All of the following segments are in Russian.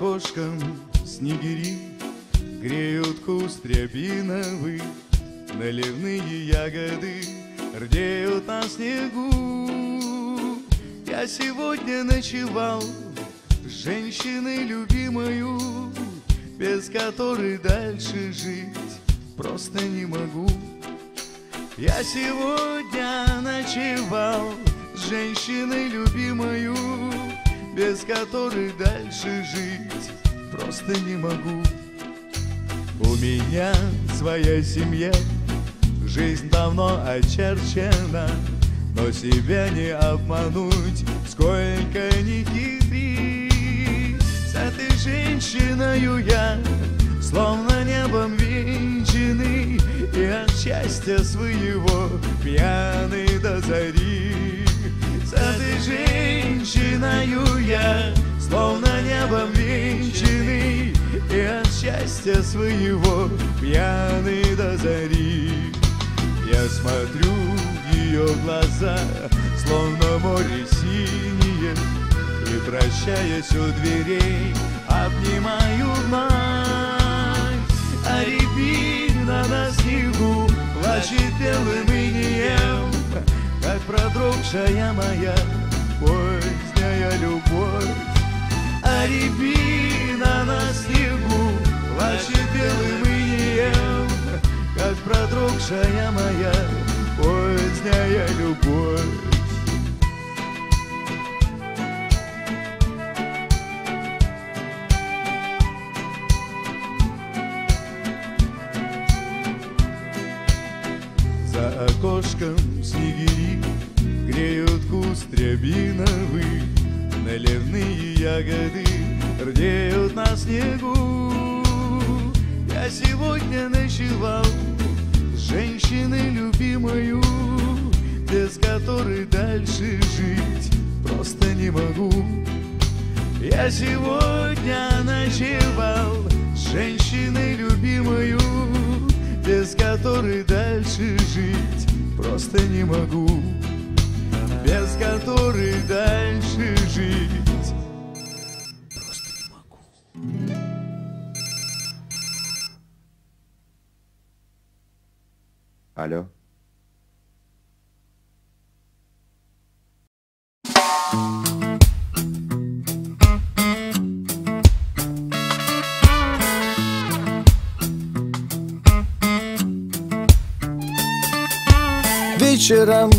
окошком снегири Греют куст рябиновый Наливные ягоды рдеют на снегу. Я сегодня ночевал с женщиной любимою Без которой дальше жить просто не могу. Я сегодня ночевал с женщиной любимою Без которой дальше жить просто не могу. У меня своя семья Жизнь давно очерчена Но себя не обмануть Сколько ни хитри С этой женщиною я Словно небом венчанный И от счастья своего Пьяный до зари С этой женщиною я Словно небом венчанный И от счастья своего Пьяный до зари. Я смотрю в ее глаза Словно море синее И прощаясь у дверей Обнимаю вновь. А рябина на снегу Плачет белым инеем Как продрогшая моя Поздняя любовь. А рябина на снегу Плачет белым инеем Как продрогшая моя Поздняя любовь. За окошком Греют куст рябиновый Наливные ягоды рдеют на снегу. Я сегодня ночевал с женщиной любимою Без которой дальше жить просто не могу. Я сегодня ночевал с женщиной любимою без которой дальше жить просто не могу Без которой дальше жить просто не могу Алло. Вечером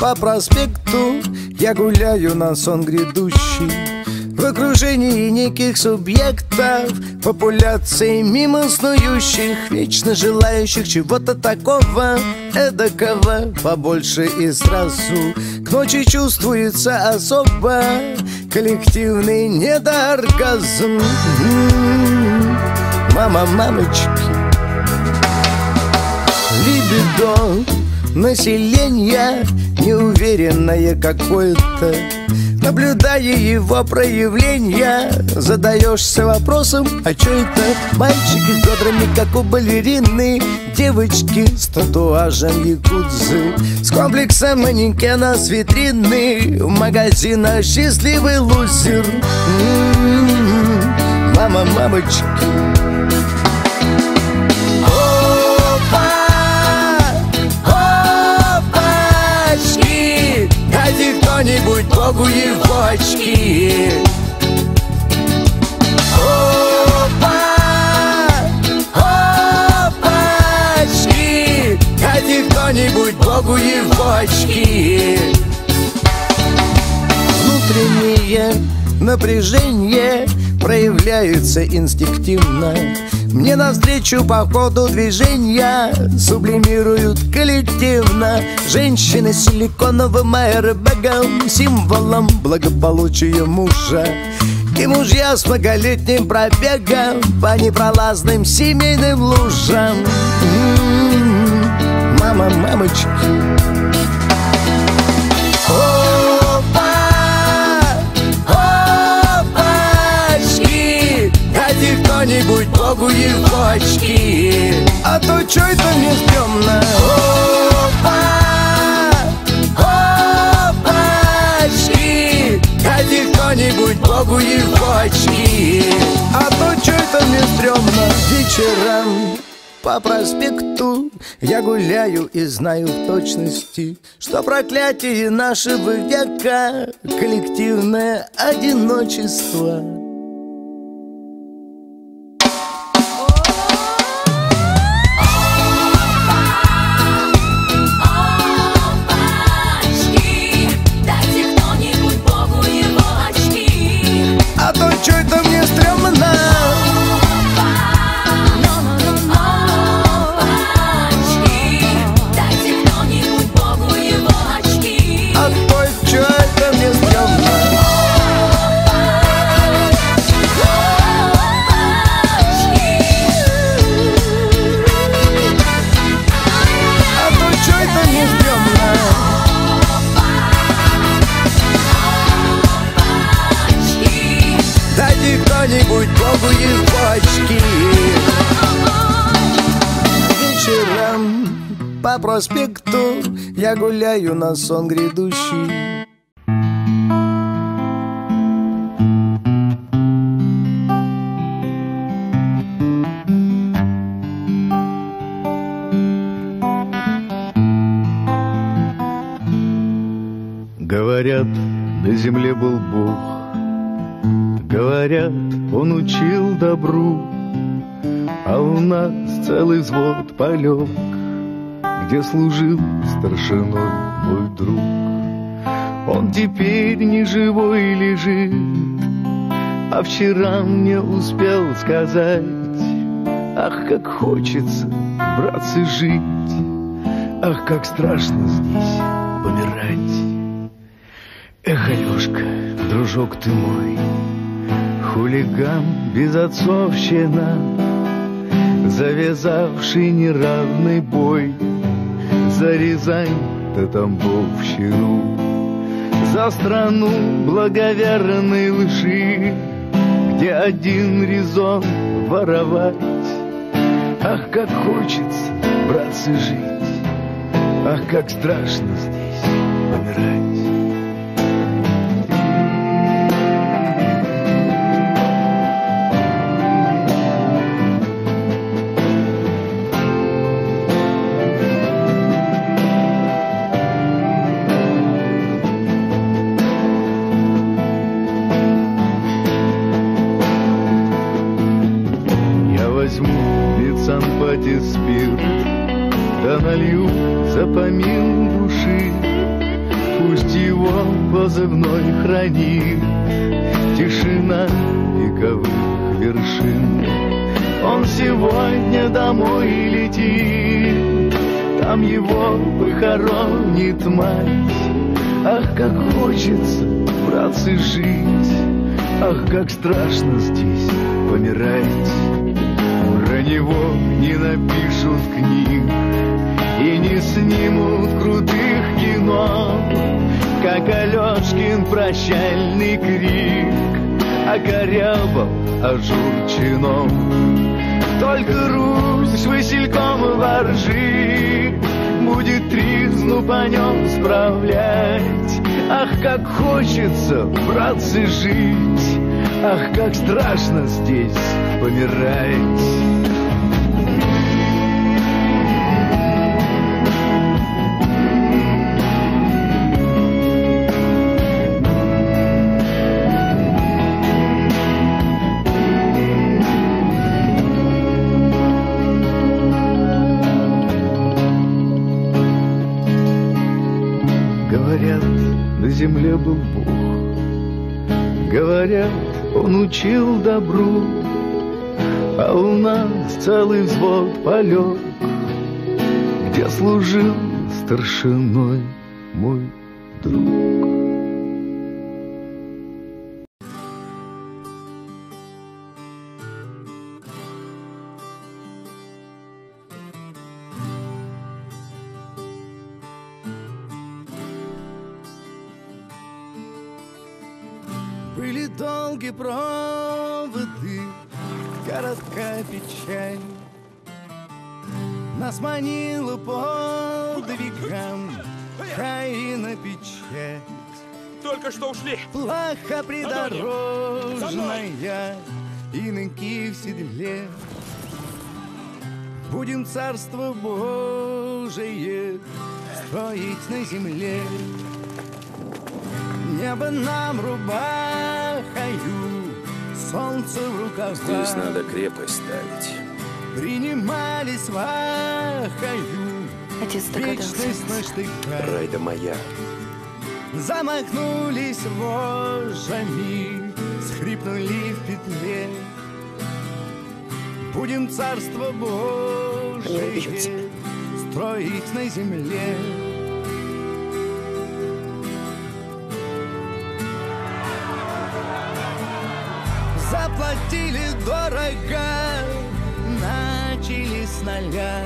по проспекту. Я гуляю на сон грядущий. В окружении неких субъектов Популяции мимо снующих Вечно желающих чего-то такого Эдакого побольше и сразу. К ночи чувствуется особо Коллективный недооргазм. Мама, мамочки Либидо население неуверенное какое-то Наблюдая его проявления Задаешься вопросом, а чё это? Мальчики с бедрами, как у балерины Девочки с татуажем якудзы С комплексом манекена с витрины В магазинах счастливый лузер М-м-м. Мама, мамочки кто-нибудь Богу его очки. Опа, опачки, дайте кто-нибудь Богу его очки. Внутреннее напряжение проявляется инстинктивно Мне навстречу по ходу движения Сублимируют коллективно. Женщины силиконовым аэробэгом Символом благополучия мужа. И мужья с многолетним пробегом По непролазным семейным лужам. М-м-м. Мама, мамочки кто-нибудь Богу его очки А то чё это мне стрёмно? Опа! Опачки! Дайте кто-нибудь Богу бочки А то что это мне стрёмно вечером по проспекту я гуляю и знаю в точности, что проклятие нашего века коллективное одиночество. Гуляю на сон грядущий. Говорят, на земле был Бог. Говорят, он учил добру. А у нас целый взвод полег Где служил старшиной мой друг. Он теперь не живой лежит А вчера мне успел сказать Ах, как хочется, братцы, жить! Ах, как страшно здесь помирать! Эх, Алешка, дружок ты мой, Хулиган безотцовщина, Завязавший неравный бой За Рязань да Тамбовщину, За страну благоверной лжи, Где один резон воровать. Ах, как хочется, братцы, жить, Ах, как страшно налью за души, Пусть его позывной хранит Тишина вековых вершин. Он сегодня домой летит, Там его похоронит мать. Ах, как хочется, братцы, жить, Ах, как страшно здесь помирать. Про него не напишут книг И не снимут крутых кино Как Алешкин прощальный крик. Окорябал ажурчином Только Русь васильком воржи Будет тризну по нем справлять. Ах, как хочется, братцы, жить Ах, как страшно здесь помирать Он учил добру А у нас целый взвод полег Где служил старшиной мой друг проводы, короткая печаль Нас манила подвигам Каина печать Только что ушли. Плохо придорожная иноки в седле. Будем царство Божие строить на земле. Небо нам рубахаю, солнце в руках. Здесь надо крепость ставить. Принимались вахаю, Отец догадался. Райда моя. Замахнулись вожжами, схрипнули в петле. Будем царство. Божие строить на земле. Заплатили дорого, начали с нуля.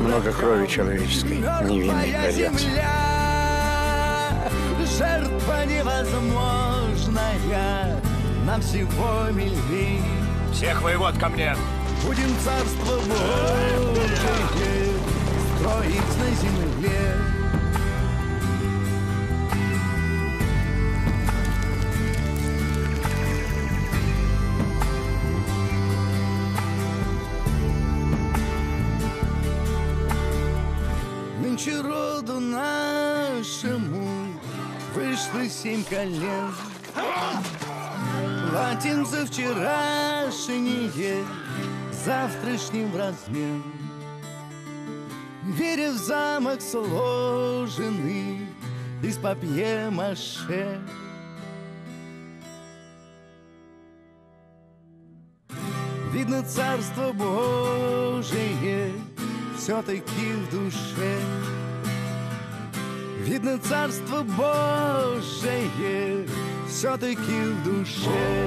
Много крови человеческой, невинной Мертвая прольется. земля, жертва невозможная, нам всего милей. Всех воевод ко мне! Будем царство Божие строить на земле. Вышло семь колен. Платим за вчерашнее завтрашним в размен. Веря в замок сложенный из папье-маше. Видно царство Божие все-таки в душе. Видно царство Божие все-таки в душе. Все-таки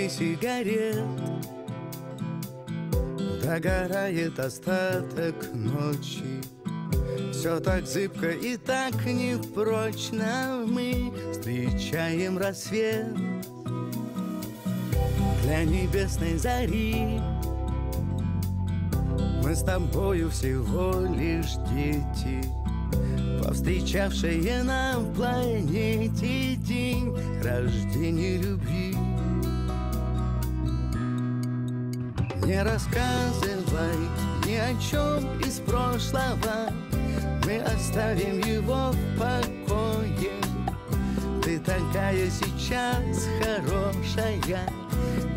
огоньке сигарет. Догорает остаток ночи. Все так зыбко и так непрочно. Мы встречаем рассвет Для небесной зари. Мы с тобою всего лишь дети Повстречавшие на планете день рождения любви Не рассказывай ни о чем из прошлого. Мы оставим его в покое. Ты такая сейчас хорошая.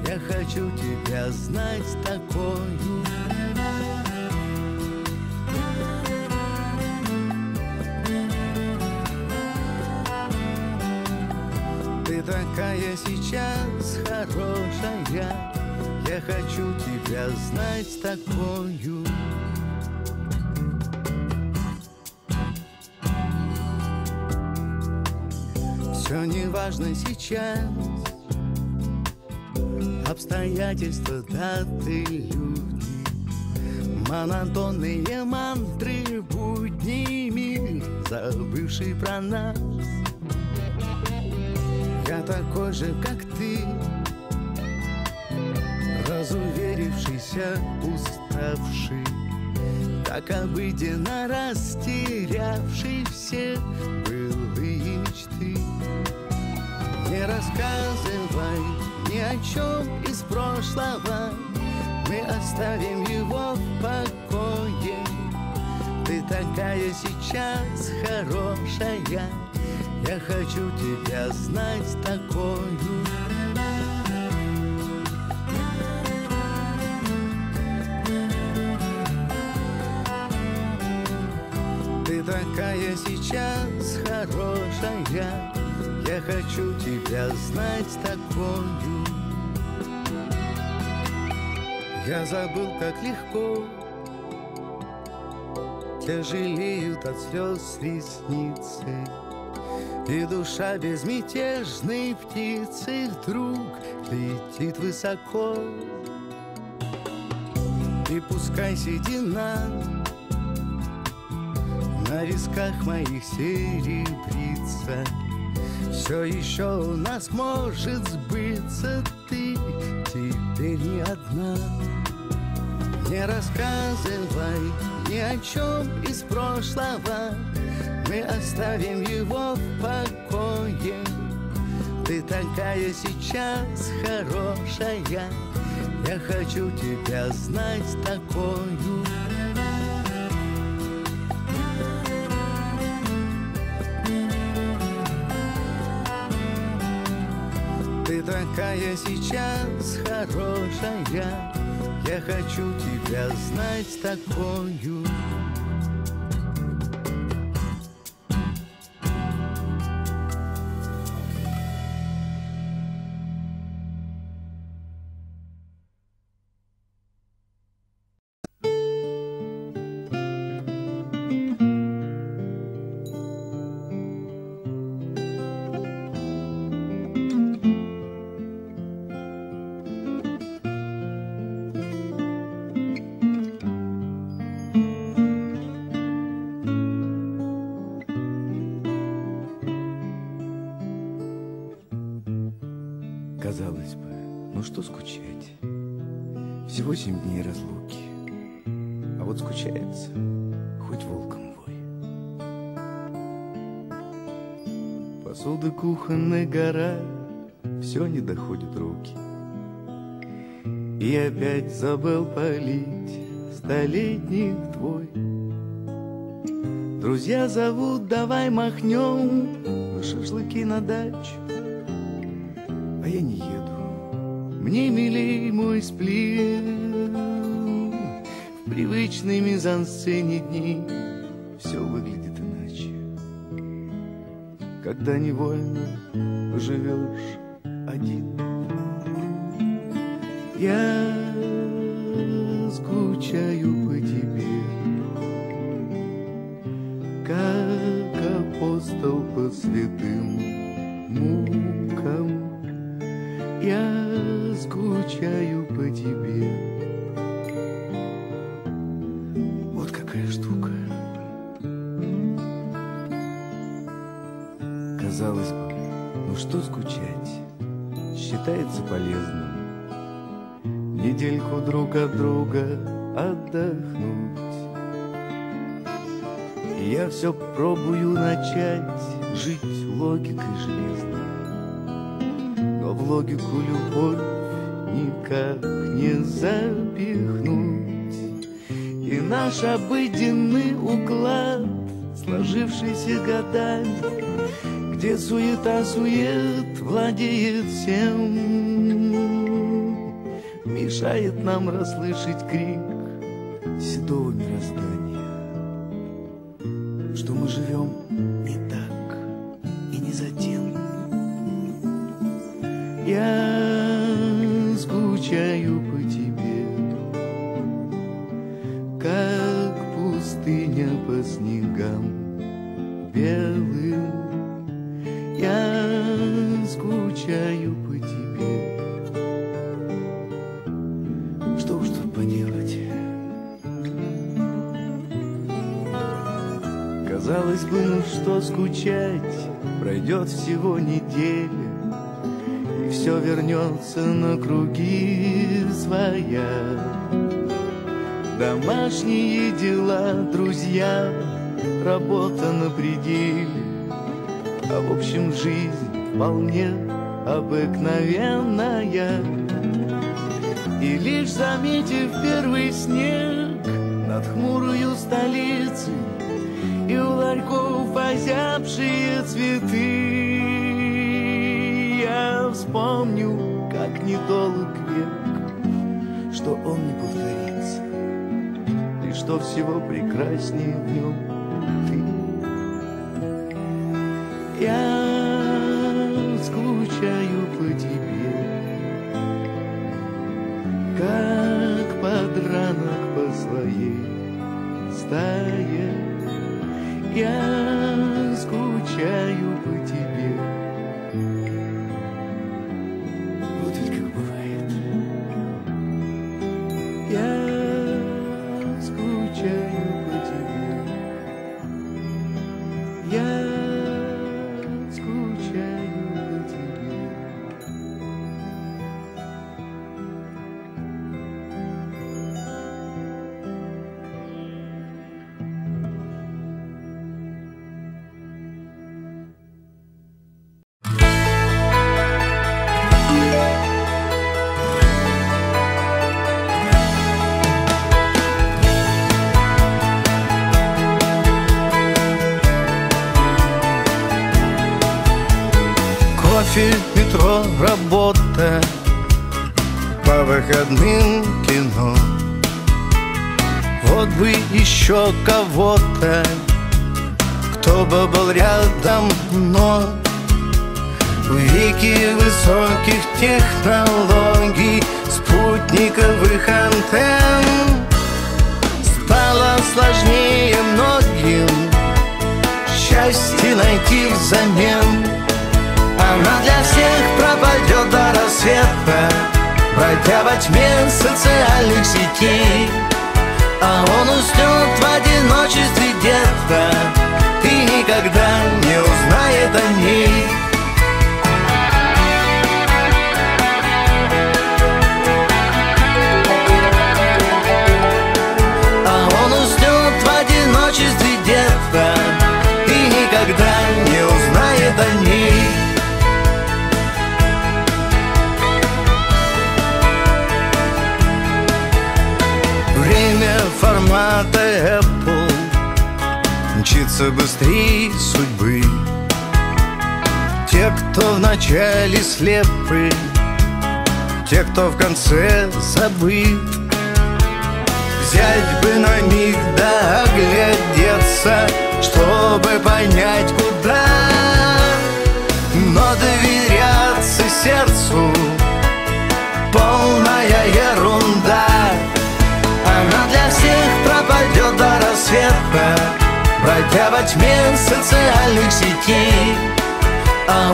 Я хочу тебя знать такую Ты такая сейчас хорошая Я хочу тебя знать такую. Все не важно сейчас. Обстоятельства, даты, люди. Монотонные мантры будни мир Забывший про нас. Я такой же, как ты Разуверившийся, уставший Так обыденно растерявший все былые мечты. Не рассказывай ни о чем из прошлого Мы оставим его в покое. Ты такая сейчас хорошая я хочу тебя знать такую сейчас хорошая. Я хочу тебя знать такую. Я забыл, как легко Тяжелеют от слез ресницы. И душа безмятежной птицы Вдруг летит высоко. И пускай седина Висках моих серебрится. Все еще у нас может сбыться Ты теперь не одна. Не рассказывай ни о чем из прошлого Мы оставим его в покое. Ты такая сейчас хорошая Я хочу тебя знать такую Ты такая сейчас хорошая. Я хочу тебя знать такую забыл полить столетних твой. Друзья зовут, давай махнем на шашлыки на дачу а я не еду. Мне милей мой сплин В привычной мизансцене дней Все выглядит иначе Когда невольно живешь один Я скучаю по тебе. Как апостол по святым мукам я скучаю по тебе. Вот какая штука. Казалось бы, ну что скучать? Считается полезным. Недельку друг от друга отдохнуть. Я все пробую начать Жить логикой железной. Но в логику любовь никак не запихнуть. И наш обыденный уклад, сложившийся годами Где суета-сует владеет всем Мешает нам расслышать крик скучать, пройдет всего неделя и все вернется на круги своя. Домашние дела, друзья, работа на пределе, а в общем жизнь вполне обыкновенная. И лишь заметив первый снег над хмурою столицей И у ларьков озябшие цветы Я вспомню, как недолг век Что он не повторится И что всего прекраснее в нем ты Я скучаю по тебе, как подранок по своей стае. Я скучаю по кого-то Кто бы был рядом, но В веке высоких технологий Спутниковых антенн Стало сложнее многим. Счастье найти взамен она для всех пропадет до рассвета Бродя во тьме социальных сетей А он уснет в одиночестве где-то И никогда не узнает о ней Мчится быстрее судьбы. Те, кто в начале слепы Те, кто в конце забыт. Взять бы на миг да оглядеться Чтобы понять, куда. Но доверяться сердцу Полная ерунда. Она для всех пропадет до рассвета Бродя во тьме социальных сетей А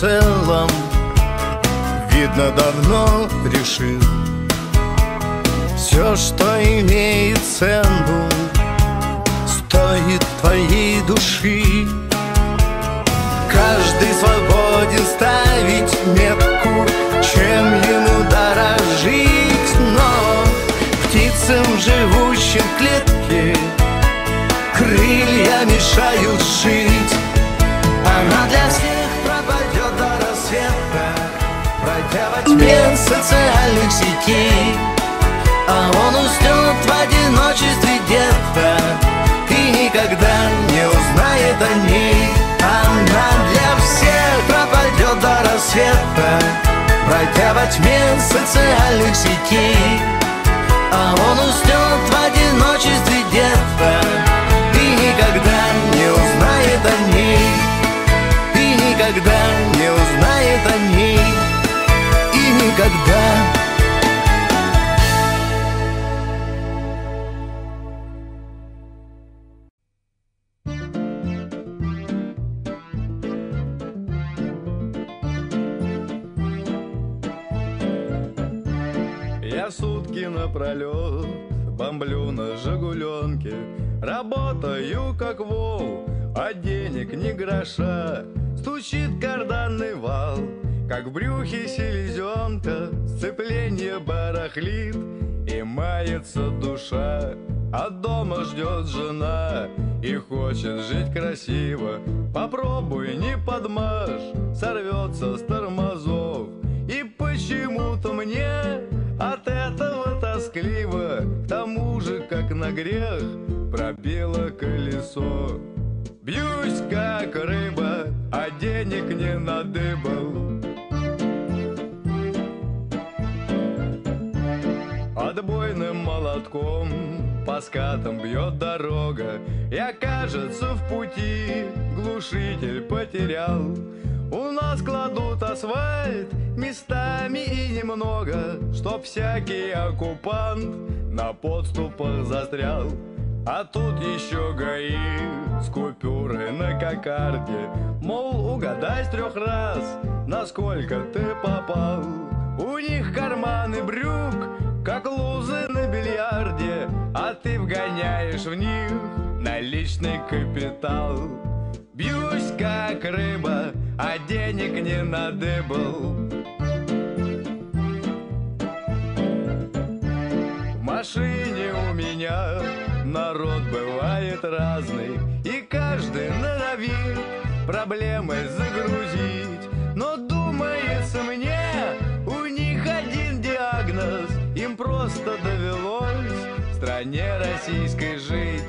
целом Видно, давно решил. Все, что имеет цену Стоит твоей души. Каждый свободен ставить метку Чем ему дорожить. Но птицам, живущим в клетке Крылья мешают жить. Она для всех Во тьме социальных сетей А он уснет в одиночестве где-то И никогда не узнает о ней. Она для всех пропадет до рассвета. Пройдя во тьме социальных сетей как вол, а денег ни гроша Стучит карданный вал, как в брюхе селезенка Сцепление барахлит и мается душа А дома ждет жена и хочет жить красиво. Попробуй, не подмажь, сорвется с тормозов. И почему-то мне от этого тоскливо, к тому же, как на грех, пробило колесо. Бьюсь, как рыба, а денег не надыбал. Отбойным молотком по скатам бьет дорога Я, кажется, в пути глушитель потерял У нас кладут асфальт местами и немного Чтоб всякий оккупант на подступах застрял а тут еще ГАИ с купюрой на кокарде Мол, угадай с трех раз, насколько ты попал У них карманы брюк как лузы на бильярде, а ты вгоняешь в них наличный капитал. Бьюсь как рыба, а денег не надыбал. В машине у меня бывает разный, и каждый норовит проблемы загрузить. Но думается мне, у них один диагноз — им просто довелось в стране российской жить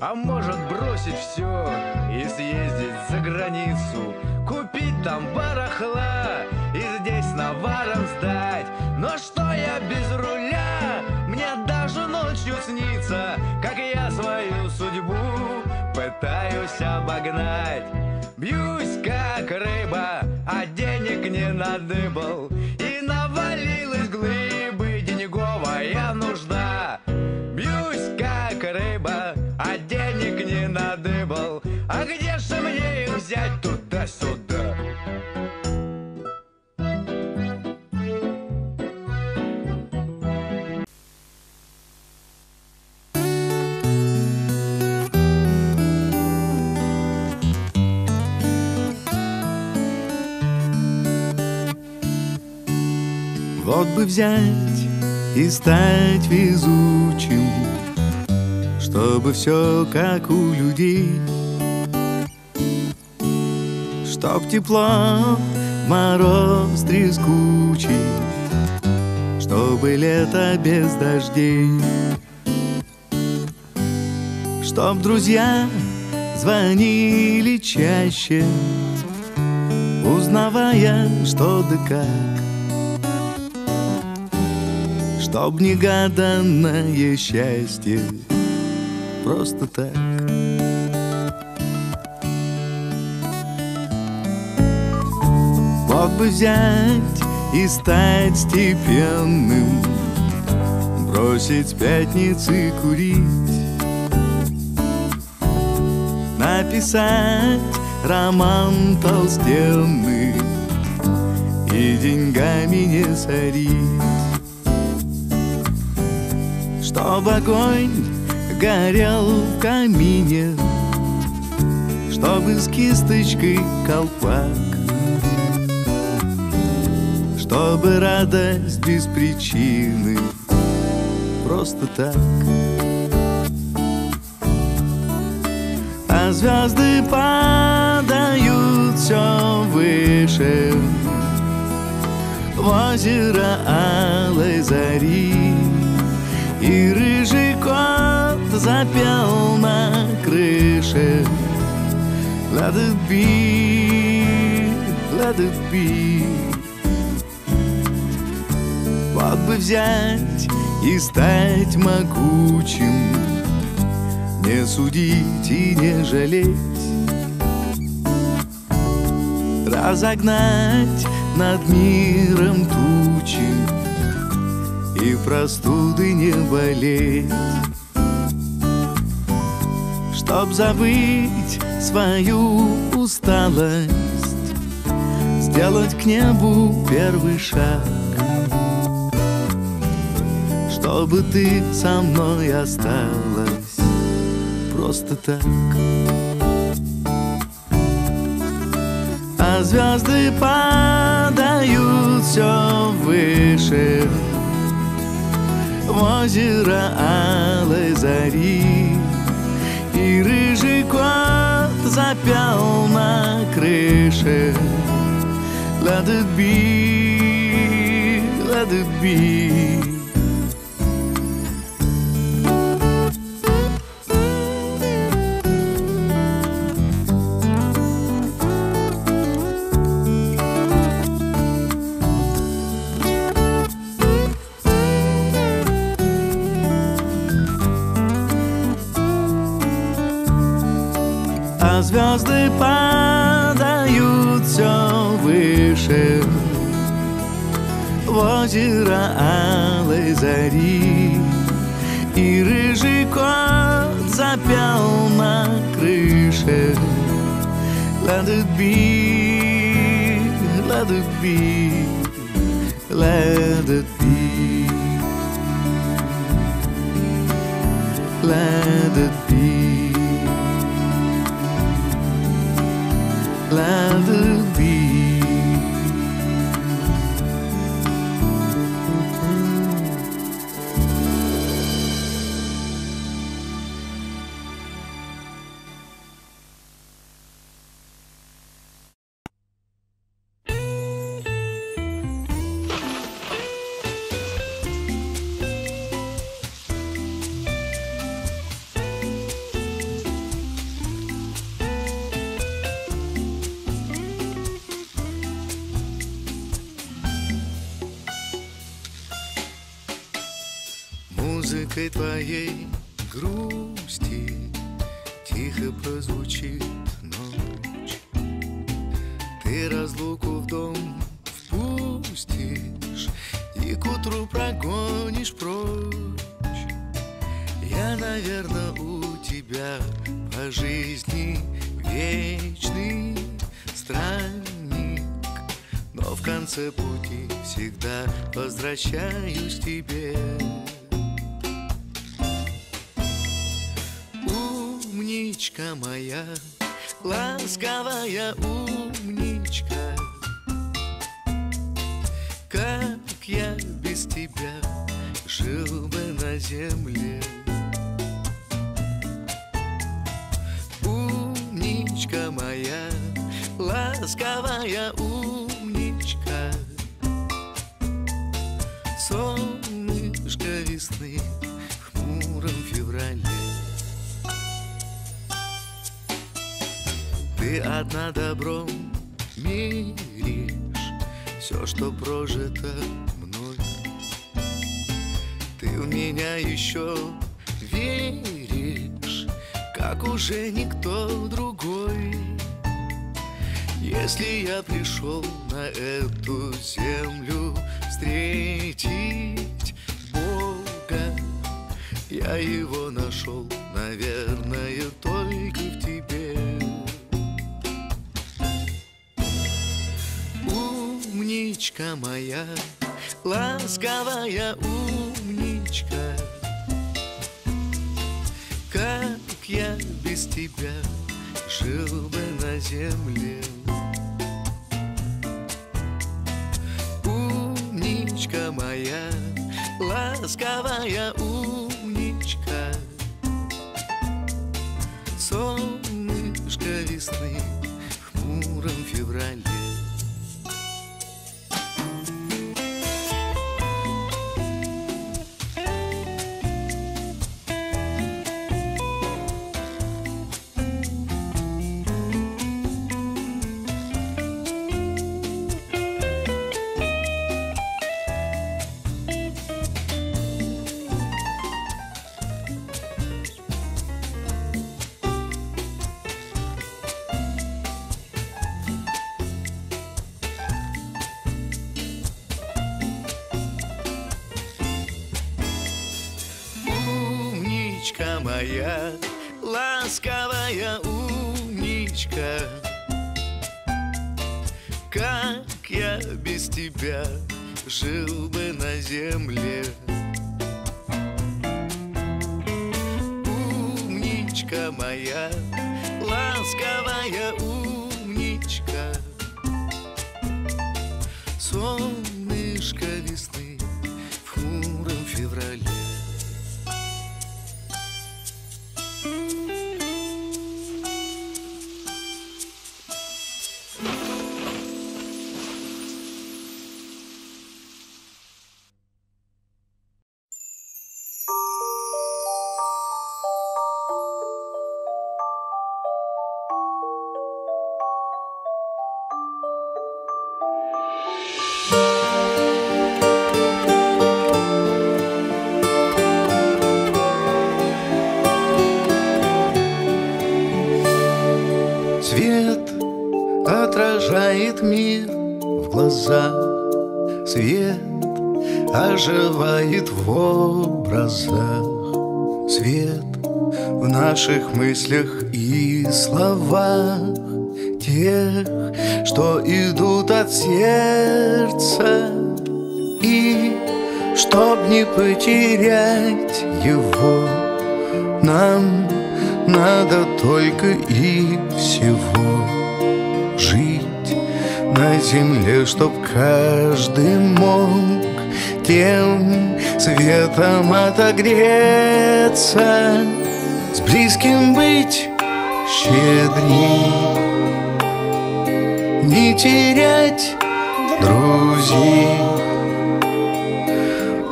А может бросить все и съездить за границу Купить там барахла и здесь наваром сдать Но что я без руля? Мне даже ночью снится Как я судьбу пытаюсь обогнать. Бьюсь как рыба, а денег не надыбал взять и стать везучим, Чтобы все как у людей, Чтоб тепло, мороз трескучий, Чтобы лето без дождей, Чтоб друзья звонили чаще, Узнавая, что да как. Чтоб негаданное счастье. Просто так. Вот бы взять и стать степенным Бросить пятницы курить Написать роман толстенный И деньгами не сорить Чтоб огонь горел в камине Чтобы с кисточкой колпак Чтобы радость без причины Просто так. А звезды падают все выше В озеро алой зари и рыжий кот запел на крыше. Let it be, let it be Вот бы взять и стать могучим Не судить и не жалеть. Разогнать над миром тучи и простуды не болеть. Чтоб забыть свою усталость Сделать к небу первый шаг. Чтобы ты со мной осталась Просто так. А звезды падают все выше в озеро алой зари. И рыжий запел на крыше. Let it be, let it be В озеро алой зари И рыжий кот запел на крыше Let it be, let it be, let it be Let it be let it be. Возвращаюсь тебе. Умничка моя, ласковая умничка Как я без тебя жил бы на земле. Умничка моя, ласковая умничка Солнышко весны в хмуром феврале. Ты одна добром миришь Все, что прожито мной. Ты в меня еще веришь Как уже никто другой. Если я пришел на эту землю Встретить Я его нашел, наверное, только в тебе. Умничка моя, ласковая умничка Как я без тебя жил бы на земле. Умничка моя, ласковая умничка Солнышко весны в хмуром феврале наших мыслях и словах Тех, что идут от сердца И чтоб не потерять его Нам надо только и всего Жить на земле, чтоб каждый мог Тем светом отогреться близким быть щедрей. Не терять друзей.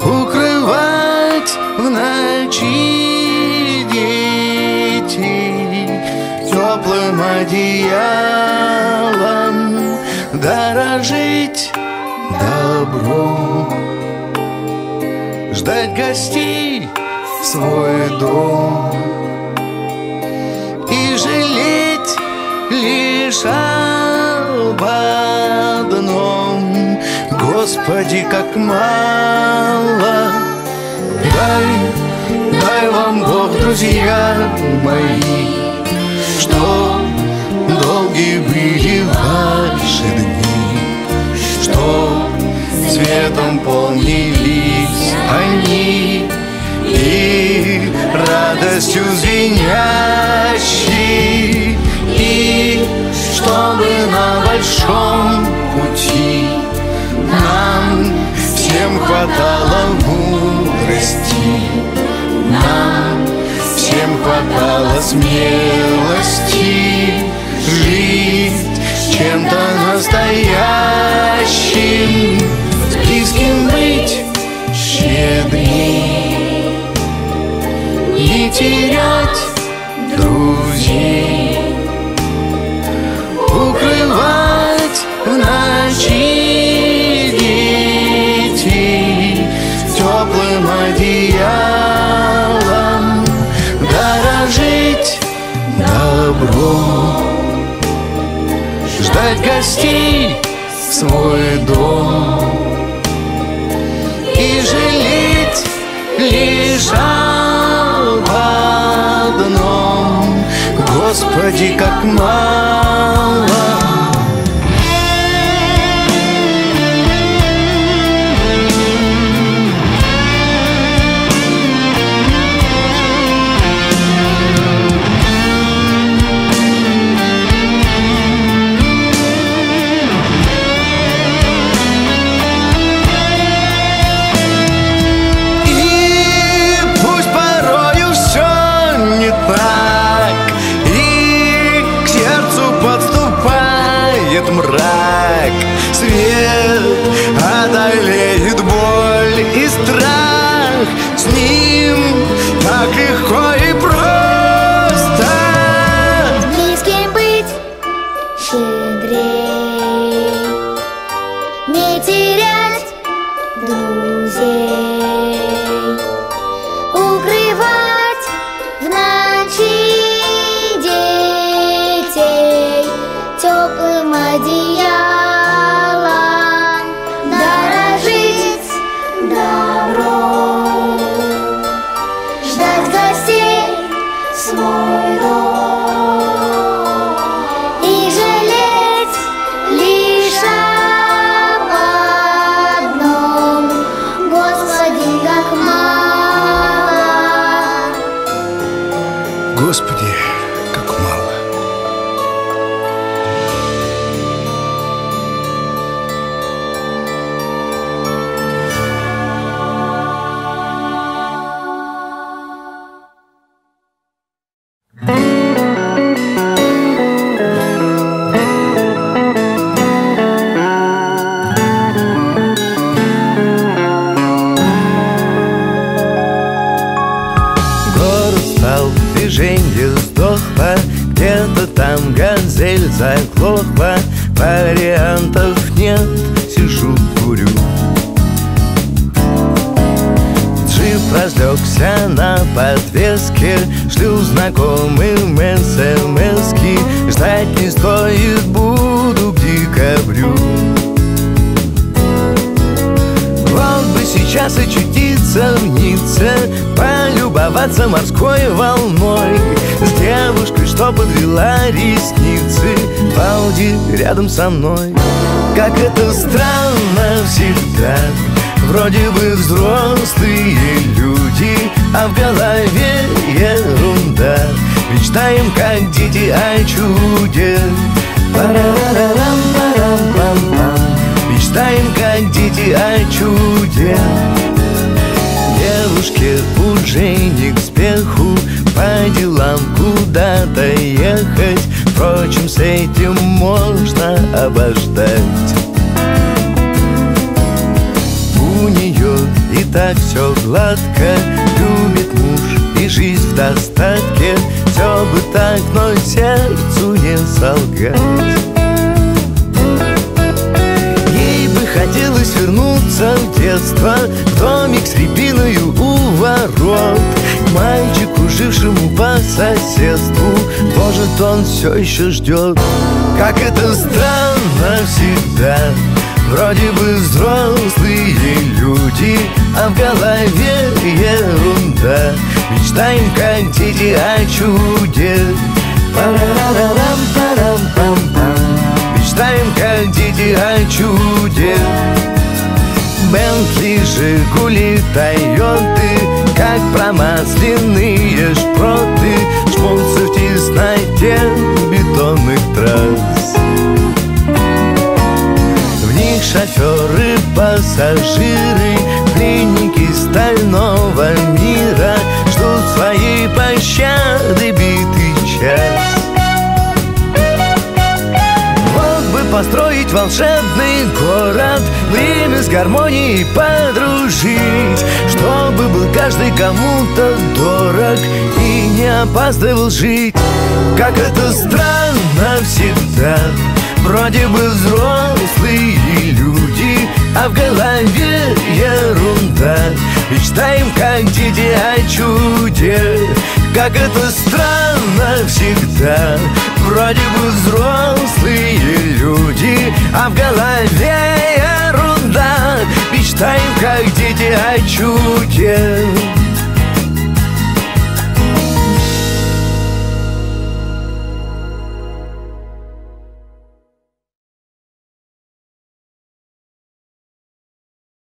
Укрывать в ночи детей Теплым одеялом. Дорожить добром Ждать гостей в свой дом лишь об одном. Господи, как мало. Дай, дай вам Бог, друзья мои Что долгие были ваши дни Что светом полнились они И радостью звенящей чтобы на большом пути Нам всем хватало мудрости. Нам всем хватало смелости Жить чем-то настоящим близким быть щедрей Не терять друзей в ночи детей Теплым одеялом Дорожить добром Ждать гостей в свой дом И жалеть лишь об одном Господи, как мало раз очутиться в Ницце Полюбоваться морской волной. С девушкой, что подвела ресницы В Ауди рядом со мной. Как это странно всегда Вроде бы взрослые люди А в голове ерунда. Мечтаем, как дети, о чуде. Парарарам-парам-пам-пам Мечтаем, как дети, о чуде Девушке уже не к спеху По делам куда-то ехать. Впрочем, с этим можно обождать. У нее и так все гладко. Любит муж и жизнь в достатке. Все бы так, но сердцу не солгать хотелось вернуться в детство. В домик с рябиною у ворот. Мальчику, жившему по соседству. Может, он все еще ждет Как это странно всегда. Вроде бы взрослые люди А в голове ерунда. Мечтаем, как дети, о чуде. Парарарам-парам-пам-пам Жигули, Тойоты Как промасленные шпроты Жмутся в тесноте бетонных трасс. В них шоферы, пассажиры Пленники стального построить волшебный город Время с гармонией подружить Чтобы был каждый кому-то дорог И не опаздывал жить. Как это странно всегда Вроде бы взрослые люди А в голове ерунда. Мечтаем, как дети, о чуде Как это странно всегда. Вроде бы взрослые люди А в голове ерунда. Мечтаем, как дети, о чуде